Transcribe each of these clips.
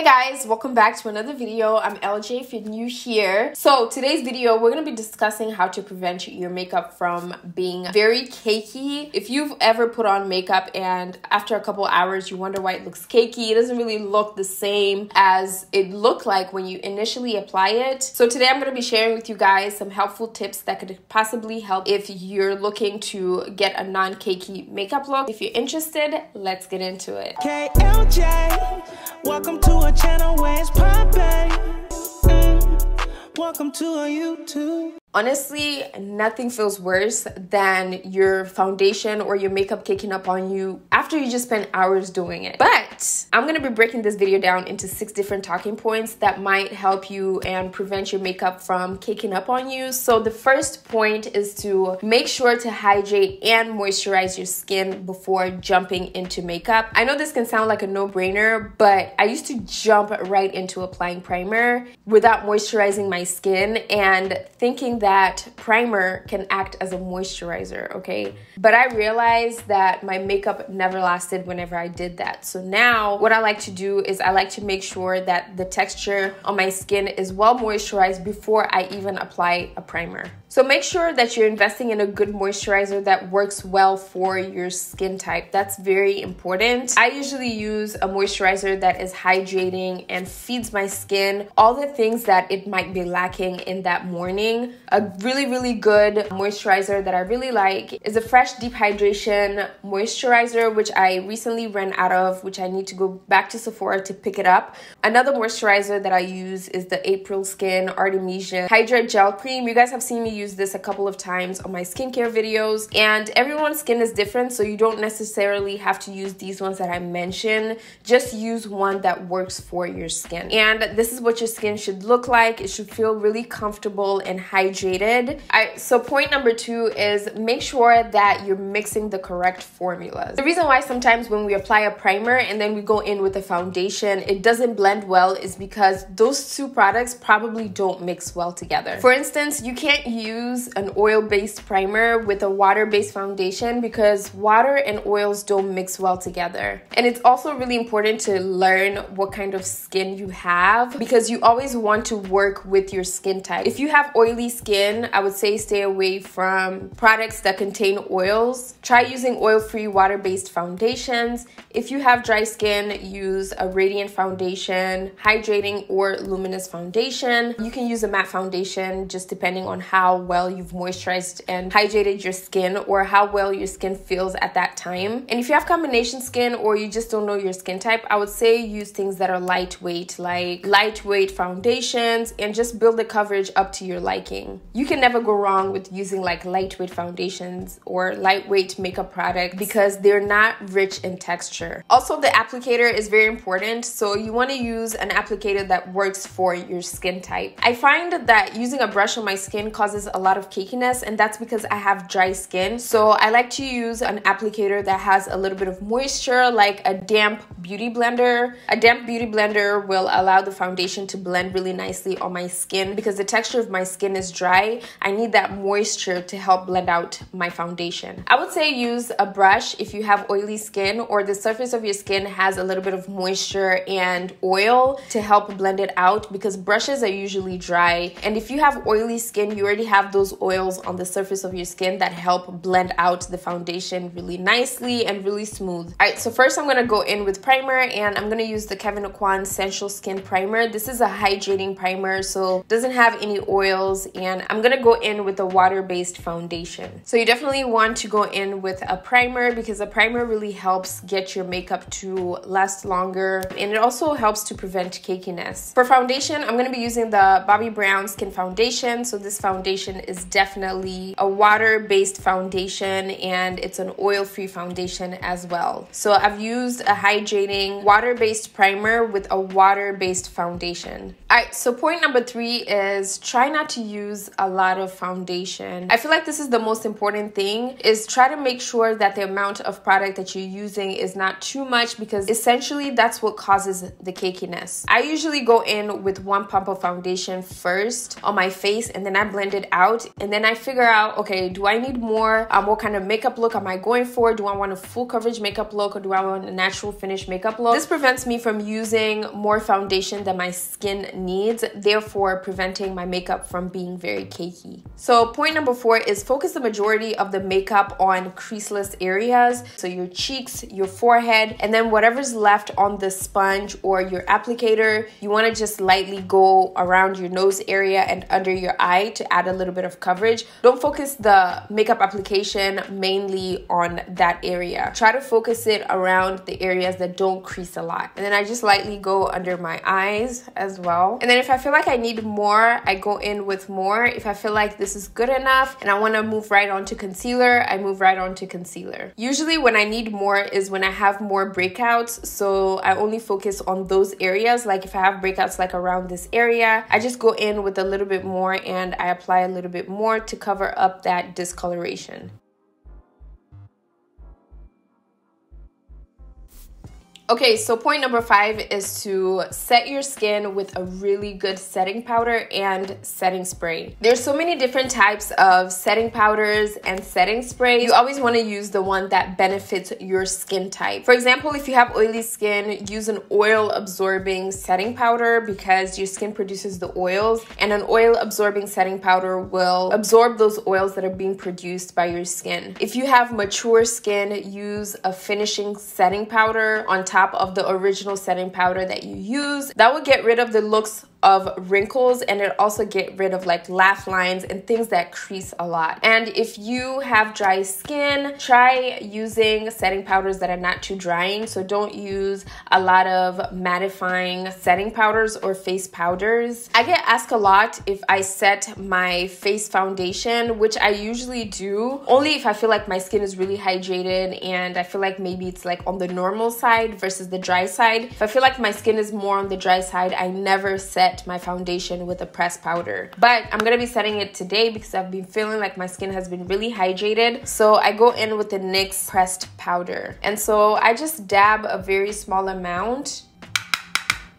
Hey guys, welcome back to another video. I'm LJ if you're new here. So today's video, we're going to be discussing how to prevent your makeup from being very cakey. If you've ever put on makeup and after a couple hours you wonder why it looks cakey, it doesn't really look the same as it looked like when you initially apply it. So today I'm going to be sharing with you guys some helpful tips that could possibly help if you're looking to get a non-cakey makeup look. If you're interested, let's get into it. KLJ, welcome to channel where it's poppin'. Mm, welcome to a YouTube. Honestly, nothing feels worse than your foundation or your makeup caking up on you after you just spend hours doing it. But I'm gonna be breaking this video down into six different talking points that might help you and prevent your makeup from caking up on you. So the first point is to make sure to hydrate and moisturize your skin before jumping into makeup. I know this can sound like a no-brainer, but I used to jump right into applying primer without moisturizing my skin and thinking that primer can act as a moisturizer, okay? But I realized that my makeup never lasted whenever I did that. So now what I like to do is I like to make sure that the texture on my skin is well moisturized before I even apply a primer. So make sure that you're investing in a good moisturizer that works well for your skin type. That's very important. I usually use a moisturizer that is hydrating and feeds my skin all the things that it might be lacking in that morning. A really, really good moisturizer that I really like is a Fresh Deep Hydration Moisturizer, which I recently ran out of, which I need to go back to Sephora to pick it up. Another moisturizer that I use is the April Skin Artemisia Hydra Gel Cream. You guys have seen me use this a couple of times on my skincare videos and everyone's skin is different so you don't necessarily have to use these ones that I mentioned. Just use one that works for your skin. And this is what your skin should look like. It should feel really comfortable and hydrated. I, so point number two is make sure that you're mixing the correct formulas. The reason why sometimes when we apply a primer and then we go in with a foundation, it doesn't blend well is because those two products probably don't mix well together. For instance, you can't use use an oil-based primer with a water-based foundation because water and oils don't mix well together. And it's also really important to learn what kind of skin you have because you always want to work with your skin type. If you have oily skin, I would say stay away from products that contain oils. Try using oil-free water-based foundations. If you have dry skin, use a radiant foundation, hydrating or luminous foundation. You can use a matte foundation just depending on how well you've moisturized and hydrated your skin or how well your skin feels at that time. And if you have combination skin or you just don't know your skin type, I would say use things that are lightweight, like lightweight foundations and just build the coverage up to your liking. You can never go wrong with using like lightweight foundations or lightweight makeup products because they're not rich in texture. Also, the applicator is very important. So you want to use an applicator that works for your skin type. I find that using a brush on my skin causes a lot of cakiness and that's because I have dry skin. So I like to use an applicator that has a little bit of moisture like a damp beauty blender. A damp beauty blender will allow the foundation to blend really nicely on my skin because the texture of my skin is dry. I need that moisture to help blend out my foundation. I would say use a brush if you have oily skin or the surface of your skin has a little bit of moisture and oil to help blend it out because brushes are usually dry. And if you have oily skin, you already have have those oils on the surface of your skin that help blend out the foundation really nicely and really smooth. All right, so first I'm gonna go in with primer and I'm gonna use the Kevyn Aucoin Sensual Skin Primer. This is a hydrating primer, so it doesn't have any oils and I'm gonna go in with a water-based foundation. So you definitely want to go in with a primer because a primer really helps get your makeup to last longer and it also helps to prevent cakiness. For foundation, I'm gonna be using the Bobbi Brown Skin Foundation. So this foundation foundation is definitely a water-based foundation and it's an oil-free foundation as well. So I've used a hydrating water-based primer with a water-based foundation. All right, so point number three is try not to use use a lot of foundation. I feel like this is the most important thing is try to make sure that the amount of product that you're using is not too much because essentially that's what causes the cakiness. I usually go in with one pump of foundation first on my face and then I blend it out and then I figure out, okay, do I need more? Um, what kind of makeup look am I going for? Do I want a full coverage makeup look or do I want a natural finish makeup look? This prevents me from using more foundation than my skin needs, therefore preventing my makeup from being very cakey. So point number four is focus the majority of the makeup on creaseless areas. So your cheeks, your forehead, and then whatever's left on the sponge or your applicator, you wanna just lightly go around your nose area and under your eye to add a little bit of coverage. Don't focus the makeup application mainly on that area. Try to focus it around the areas that don't crease a lot. And then I just lightly go under my eyes as well. And then if I feel like I need more, I go in with more. If I feel like this is good enough and I want to move right on to concealer, I move right on to concealer. Usually when I need more is when I have more breakouts. So I only focus on those areas. Like if I have breakouts like around this area, I just go in with a little bit more and I apply a little bit more to cover up that discoloration. Okay, so point number five is to set your skin with a really good setting powder and setting spray. There's so many different types of setting powders and setting spray. You always want to use the one that benefits your skin type. For example, if you have oily skin, use an oil absorbing setting powder because your skin produces the oils and an oil absorbing setting powder will absorb those oils that are being produced by your skin. If you have mature skin, use a finishing setting powder on top top of the original setting powder that you use. That will get rid of the looks of wrinkles and it also get rid of like laugh lines and things that crease a lot. And if you have dry skin, try using setting powders that are not too drying. So don't use a lot of mattifying setting powders or face powders. I get asked a lot if I set my face foundation, which I usually do, only if I feel like my skin is really hydrated and I feel like maybe it's like on the normal side versus the dry side. If I feel like my skin is more on the dry side, I never set set my foundation with a pressed powder. But I'm gonna be setting it today because I've been feeling like my skin has been really hydrated. So I go in with the NYX pressed powder. And so I just dab a very small amount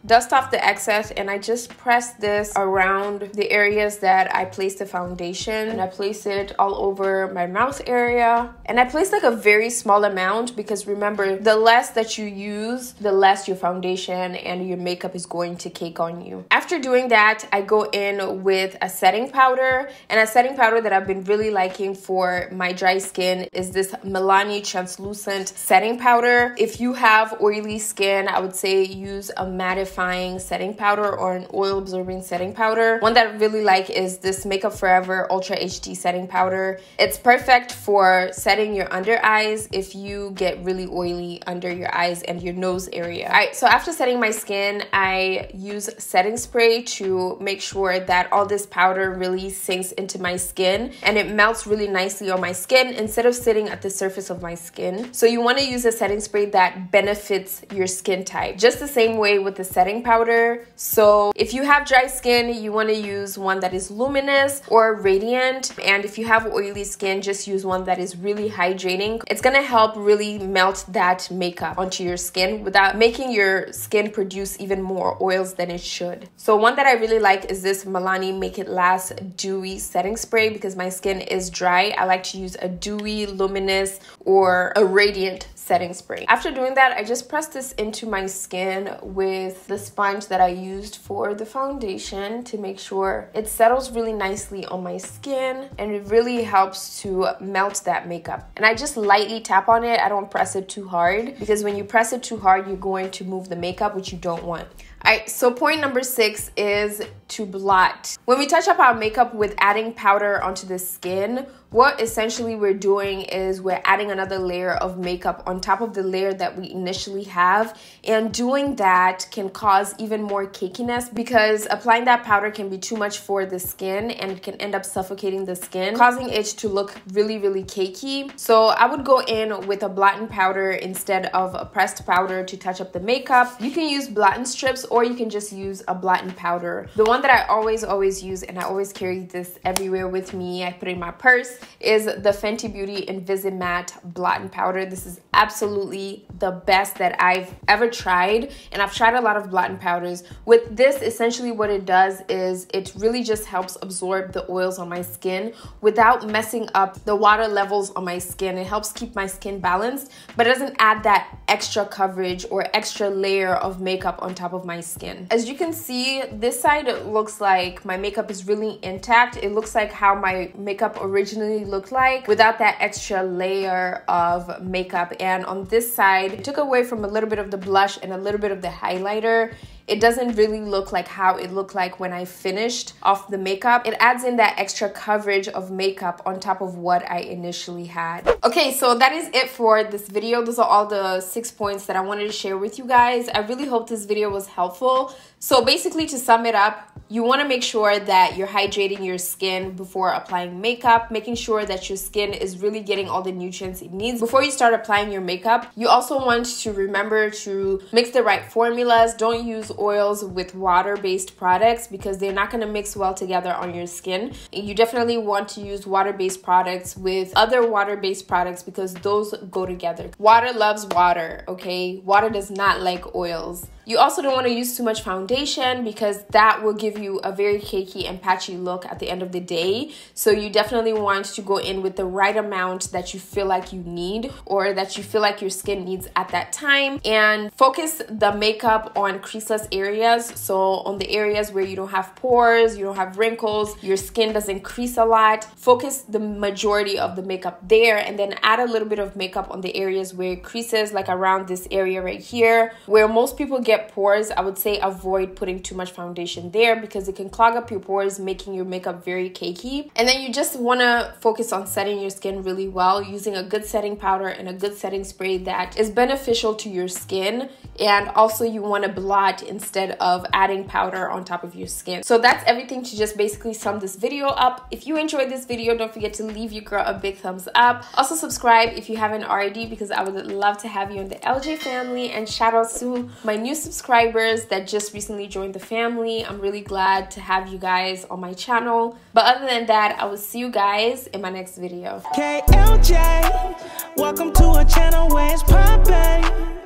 dust off the excess and I just press this around the areas that I placed the foundation and I place it all over my mouth area and I place like a very small amount because remember the less that you use the less your foundation and your makeup is going to cake on you. After doing that I go in with a setting powder and a setting powder that I've been really liking for my dry skin is this Milani translucent setting powder. If you have oily skin I would say use a mattifying mattifying setting powder or an oil absorbing setting powder. One that I really like is this Makeup Forever Ultra HD setting powder. It's perfect for setting your under eyes if you get really oily under your eyes and your nose area. All right, so after setting my skin, I use setting spray to make sure that all this powder really sinks into my skin and it melts really nicely on my skin instead of sitting at the surface of my skin. So you want to use a setting spray that benefits your skin type. Just the same way with the setting setting powder. So if you have dry skin, you want to use one that is luminous or radiant. And if you have oily skin, just use one that is really hydrating. It's going to help really melt that makeup onto your skin without making your skin produce even more oils than it should. So one that I really like is this Milani Make It Last Dewy Setting Spray because my skin is dry. I like to use a dewy, luminous, or a radiant setting spray. After doing that, I just press this into my skin with the sponge that I used for the foundation to make sure it settles really nicely on my skin and it really helps to melt that makeup. And I just lightly tap on it. I don't press it too hard because when you press it too hard, you're going to move the makeup, which you don't want. All right, so point number six is to blot. When we touch up our makeup with adding powder onto the skin, what essentially we're doing is we're adding another layer of makeup on top of the layer that we initially have. And doing that can cause even more cakiness because applying that powder can be too much for the skin and it can end up suffocating the skin, causing it to look really, really cakey. So I would go in with a blotting powder instead of a pressed powder to touch up the makeup. You can use blotting strips or you can just use a blotting powder. The one one that I always, always use and I always carry this everywhere with me. I put in my purse is the Fenty Beauty Invisimatte Blotting Powder. This is absolutely the best that I've ever tried. And I've tried a lot of blotting powders. With this, essentially what it does is it really just helps absorb the oils on my skin without messing up the water levels on my skin. It helps keep my skin balanced, but it doesn't add that extra coverage or extra layer of makeup on top of my skin. As you can see, this side looks like my makeup is really intact. It looks like how my makeup originally looked like without that extra layer of makeup. And on this side, took away from a little bit of the blush and a little bit of the highlighter it doesn't really look like how it looked like when I finished off the makeup. It adds in that extra coverage of makeup on top of what I initially had. Okay, so that is it for this video. Those are all the six points that I wanted to share with you guys. I really hope this video was helpful. So basically to sum it up, you want to make sure that you're hydrating your skin before applying makeup, making sure that your skin is really getting all the nutrients it needs before you start applying your makeup. You also want to remember to mix the right formulas. Don't use oils with water-based products because they're not going to mix well together on your skin. You definitely want to use water-based products with other water-based products because those go together. Water loves water, okay? Water does not like oils. You also don't want to use too much foundation because that will give you a very cakey and patchy look at the end of the day. So you definitely want to go in with the right amount that you feel like you need or that you feel like your skin needs at that time and focus the makeup on creaseless areas. So on the areas where you don't have pores, you don't have wrinkles, your skin doesn't crease a lot. Focus the majority of the makeup there and then add a little bit of makeup on the areas where it creases like around this area right here where most people get get pores, I would say avoid putting too much foundation there because it can clog up your pores, making your makeup very cakey. And then you just want to focus on setting your skin really well using a good setting powder and a good setting spray that is beneficial to your skin. And also you want to blot instead of adding powder on top of your skin. So that's everything to just basically sum this video up. If you enjoyed this video, don't forget to leave your girl a big thumbs up. Also subscribe if you haven't already because I would love to have you in the LJ family and shout out to my new subscribers that just recently joined the family. I'm really glad to have you guys on my channel. But other than that, I will see you guys in my next video. KLJ, welcome to a channel where it's.